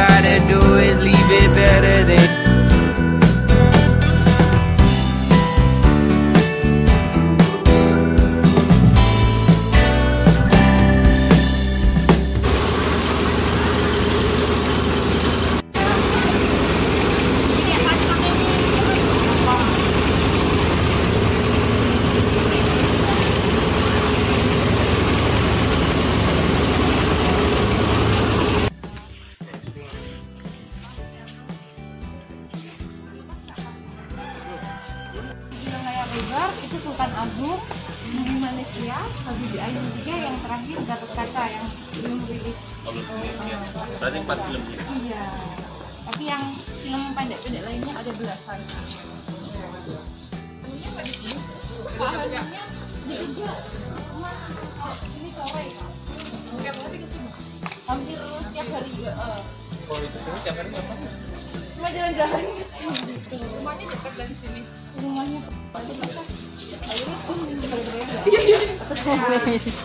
gotta do is leave it better than Sultan Agung di Ainun juga yang terakhir Gatot Kaca yang belum rilis Oh, belum Indonesia. Berarti empat film sih. iya tapi yang film pendek-pendek lainnya ada belasan Pahalanya di Jogja. Cuma kalau ini sore hampir setiap hari ya eh. Kalau itu sini tiap hari apa? cuma jalan-jalan gitu Rumahnya dekat dari sini. rumahnya ไม่มีสิทธิ์